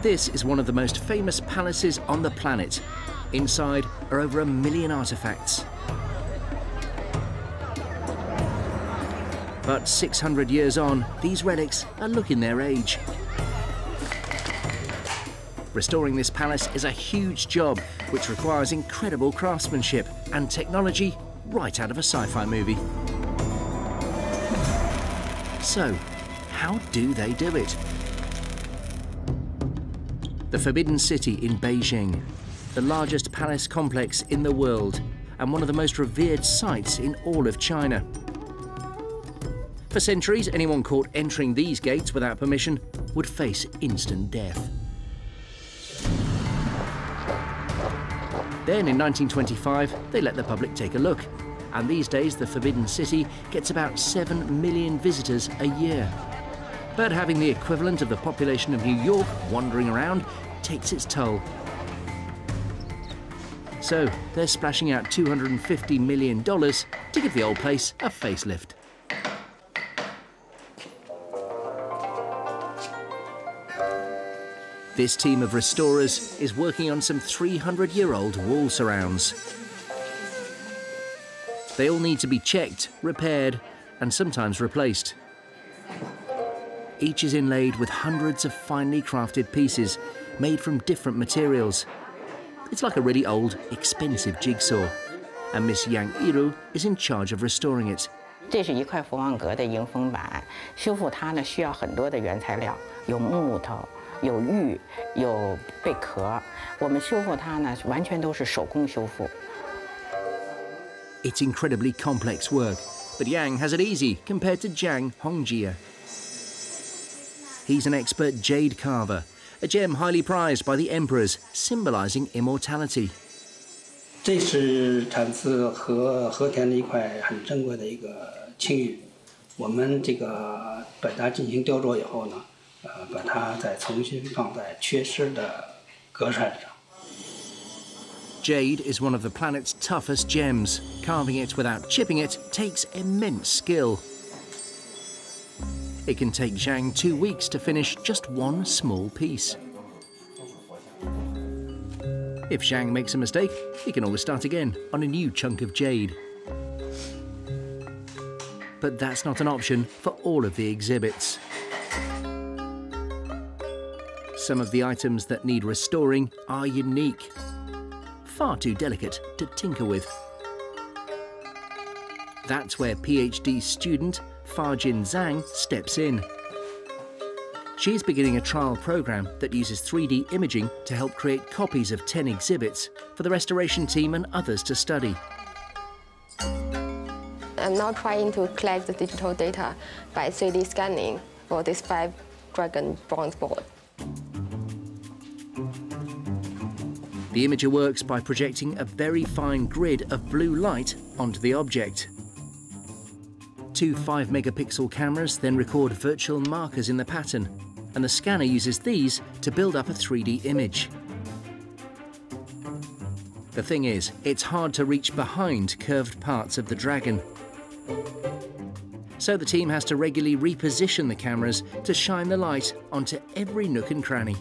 This is one of the most famous palaces on the planet. Inside are over a million artifacts. But 600 years on, these relics are looking their age. Restoring this palace is a huge job, which requires incredible craftsmanship and technology right out of a sci-fi movie. So, how do they do it? The Forbidden City in Beijing, the largest palace complex in the world and one of the most revered sites in all of China. For centuries, anyone caught entering these gates without permission would face instant death. Then in 1925, they let the public take a look. And these days, the Forbidden City gets about 7 million visitors a year. But having the equivalent of the population of New York wandering around takes its toll. So they're splashing out $250 million to give the old place a facelift. This team of restorers is working on some 300 year old wall surrounds. They all need to be checked, repaired, and sometimes replaced. Each is inlaid with hundreds of finely crafted pieces made from different materials. It's like a really old, expensive jigsaw, and Miss Yang Yiru is in charge of restoring it. 这是一块佛望阁的迎风板，修复它呢需要很多的原材料，有木头，有玉，有贝壳。我们修复它呢，完全都是手工修复。It's incredibly complex work, but Yang has it easy compared to Zhang Hongjie. He's an expert jade carver, a gem highly prized by the emperors, symbolizing immortality. 这是产自和和田的一块很珍贵的一个青玉，我们这个把它进行雕琢以后呢，呃，把它再重新放在缺失的格扇上。Jade is one of the planet's toughest gems. Carving it without chipping it takes immense skill. It can take Zhang two weeks to finish just one small piece. If Zhang makes a mistake, he can always start again on a new chunk of jade. But that's not an option for all of the exhibits. Some of the items that need restoring are unique, far too delicate to tinker with. That's where PhD student Fang Jin Zhang steps in. She's beginning a trial program that uses 3D imaging to help create copies of 10 exhibits for the restoration team and others to study. I'm now trying to collect the digital data by 3D scanning for this five dragon bronze board. The imager works by projecting a very fine grid of blue light onto the object. Two 5 megapixel cameras then record virtual markers in the pattern, and the scanner uses these to build up a 3D image. The thing is, it's hard to reach behind curved parts of the dragon. So the team has to regularly reposition the cameras to shine the light onto every nook and cranny.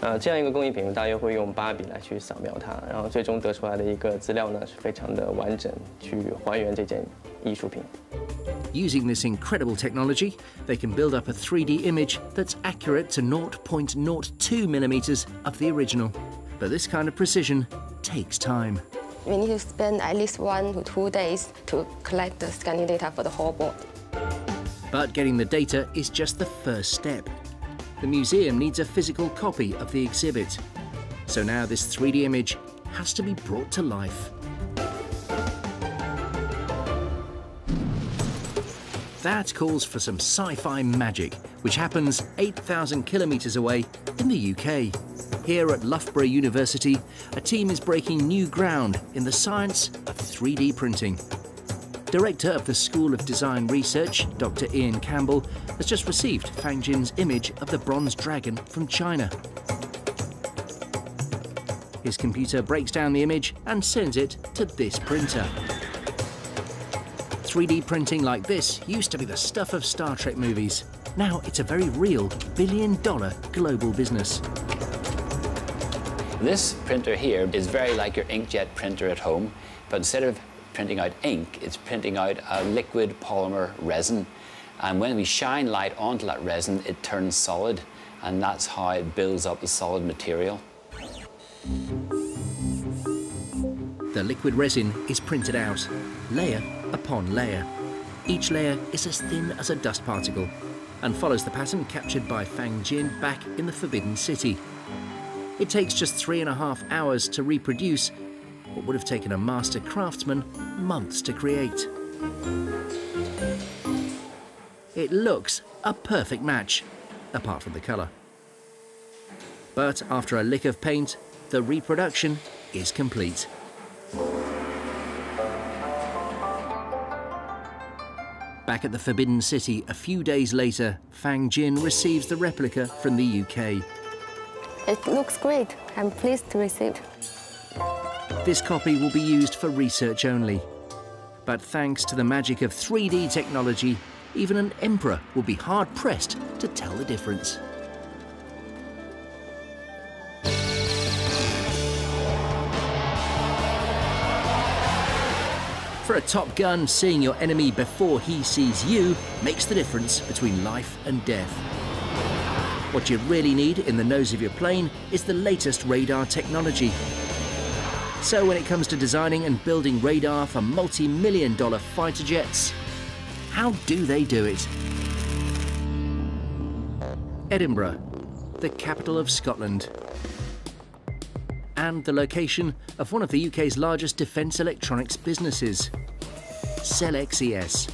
呃，这样一个工艺品，大约会用八笔来去扫描它，然后最终得出来的一个资料呢是非常的完整，去还原这件艺术品。Using this incredible technology, they can build up a 3D image that's accurate to 0.02 millimeters of the original. But this kind of precision takes time. We need to spend at least one to two days to collect the scanning data for the whole board. But getting the data is just the first step. The museum needs a physical copy of the exhibit. So now this 3D image has to be brought to life. That calls for some sci-fi magic, which happens 8,000 kilometres away in the UK. Here at Loughborough University, a team is breaking new ground in the science of 3D printing. Director of the School of Design Research, Dr. Ian Campbell, has just received Fang Jin's image of the bronze dragon from China. His computer breaks down the image and sends it to this printer. 3D printing like this used to be the stuff of Star Trek movies. Now it's a very real billion dollar global business. This printer here is very like your inkjet printer at home, but instead of printing out ink, it's printing out a liquid polymer resin. And when we shine light onto that resin, it turns solid, and that's how it builds up the solid material. The liquid resin is printed out, layer upon layer. Each layer is as thin as a dust particle and follows the pattern captured by Fang Jin back in the Forbidden City. It takes just three and a half hours to reproduce what would have taken a master craftsman months to create. It looks a perfect match, apart from the colour. But after a lick of paint, the reproduction is complete. Back at the Forbidden City a few days later, Fang Jin receives the replica from the UK. It looks great. I'm pleased to receive. This copy will be used for research only. But thanks to the magic of 3D technology, even an emperor will be hard pressed to tell the difference. For a Top Gun, seeing your enemy before he sees you makes the difference between life and death. What you really need in the nose of your plane is the latest radar technology. So when it comes to designing and building radar for multi-million dollar fighter jets, how do they do it? Edinburgh, the capital of Scotland. And the location of one of the UK's largest defence electronics businesses, Selex ES.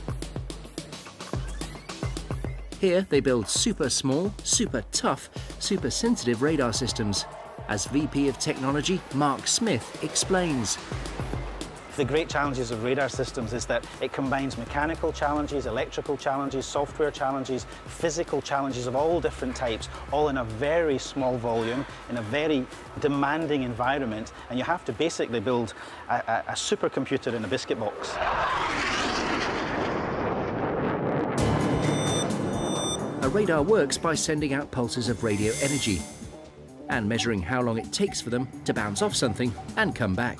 Here they build super small, super tough, super sensitive radar systems, as VP of Technology Mark Smith explains. The great challenges of radar systems is that it combines mechanical challenges, electrical challenges, software challenges, physical challenges of all different types, all in a very small volume, in a very demanding environment, and you have to basically build a, a, a supercomputer in a biscuit box. A radar works by sending out pulses of radio energy and measuring how long it takes for them to bounce off something and come back.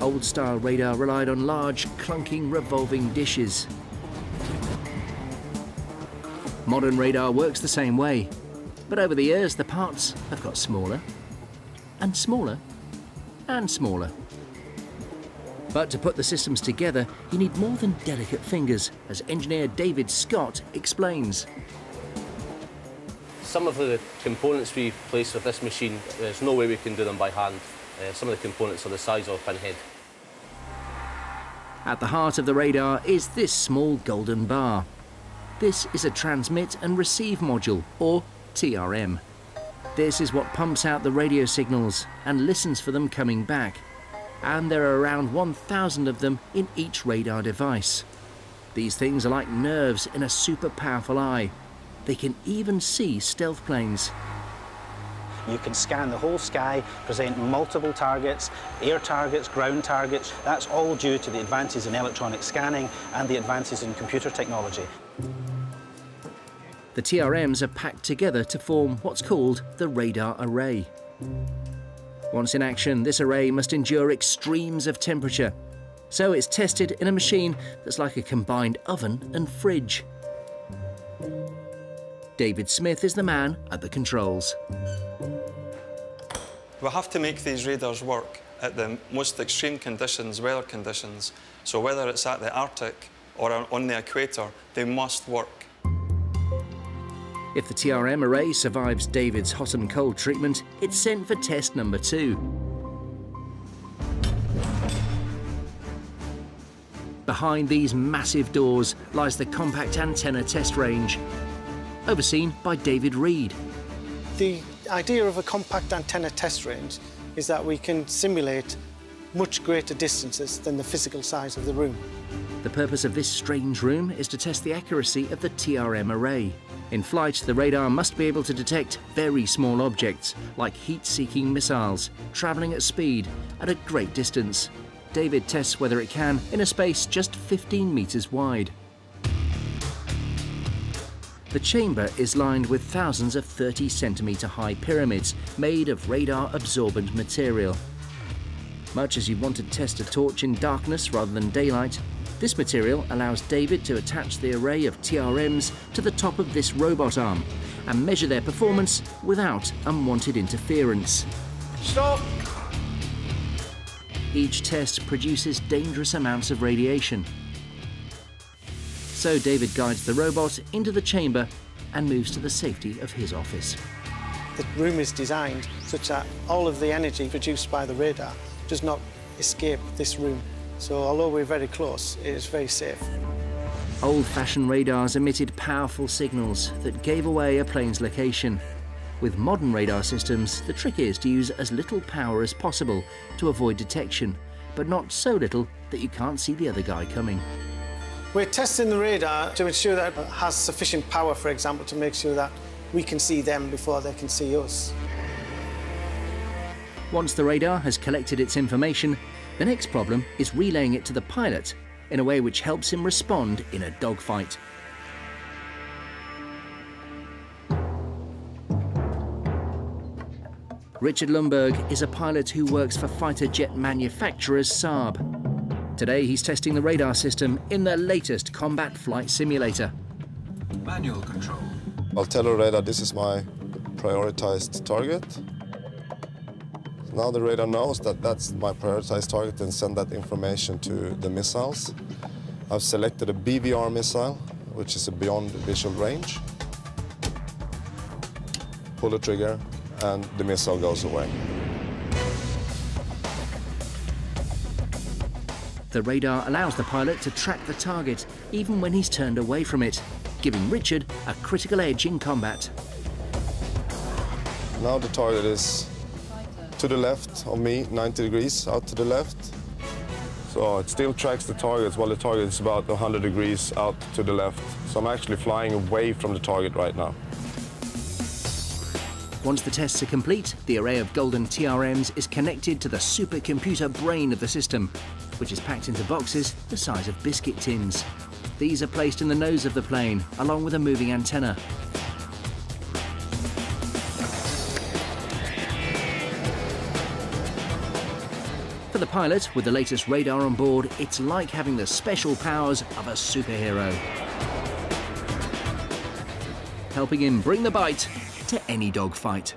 Old-style radar relied on large, clunking, revolving dishes. Modern radar works the same way, but over the years the parts have got smaller, and smaller, and smaller. But to put the systems together, you need more than delicate fingers, as engineer David Scott explains. Some of the components we place with this machine, there's no way we can do them by hand. Uh, some of the components are the size of a pinhead. At the heart of the radar is this small golden bar. This is a transmit and receive module, or TRM. This is what pumps out the radio signals and listens for them coming back. And there are around 1,000 of them in each radar device. These things are like nerves in a super powerful eye. They can even see stealth planes. You can scan the whole sky, present multiple targets, air targets, ground targets. That's all due to the advances in electronic scanning and the advances in computer technology. The TRMs are packed together to form what's called the radar array. Once in action, this array must endure extremes of temperature. So it's tested in a machine that's like a combined oven and fridge. David Smith is the man at the controls. We have to make these radars work at the most extreme conditions, weather conditions. So whether it's at the Arctic or on the equator, they must work. If the TRM array survives David's hot and cold treatment, it's sent for test number two. Behind these massive doors lies the compact antenna test range, overseen by David Reed. The idea of a compact antenna test range is that we can simulate much greater distances than the physical size of the room. The purpose of this strange room is to test the accuracy of the TRM array. In flight, the radar must be able to detect very small objects, like heat-seeking missiles, travelling at speed at a great distance. David tests whether it can in a space just 15 metres wide. The chamber is lined with thousands of 30 centimetre high pyramids made of radar absorbent material. Much as you want to test a torch in darkness rather than daylight, this material allows David to attach the array of TRMs to the top of this robot arm and measure their performance without unwanted interference. Stop! Each test produces dangerous amounts of radiation, so David guides the robot into the chamber and moves to the safety of his office. The room is designed such that all of the energy produced by the radar does not escape this room. So although we're very close, it is very safe. Old-fashioned radars emitted powerful signals that gave away a plane's location. With modern radar systems, the trick is to use as little power as possible to avoid detection, but not so little that you can't see the other guy coming. We're testing the radar to ensure that it has sufficient power, for example, to make sure that we can see them before they can see us. Once the radar has collected its information, the next problem is relaying it to the pilot in a way which helps him respond in a dogfight. Richard Lundberg is a pilot who works for fighter jet manufacturer Saab. Today he's testing the radar system in the latest combat flight simulator. Manual control. I'll tell the radar this is my prioritized target. Now the radar knows that that's my prioritized target and send that information to the missiles. I've selected a BVR missile, which is a beyond visual range. Pull the trigger and the missile goes away. The radar allows the pilot to track the target even when he's turned away from it, giving Richard a critical edge in combat. Now the target is to the left of me, 90 degrees out to the left. So it still tracks the target while the target is about 100 degrees out to the left. So I'm actually flying away from the target right now. Once the tests are complete, the array of golden TRMs is connected to the supercomputer brain of the system, which is packed into boxes the size of biscuit tins. These are placed in the nose of the plane, along with a moving antenna. For the pilot, with the latest radar on board, it's like having the special powers of a superhero. Helping him bring the bite to any dogfight.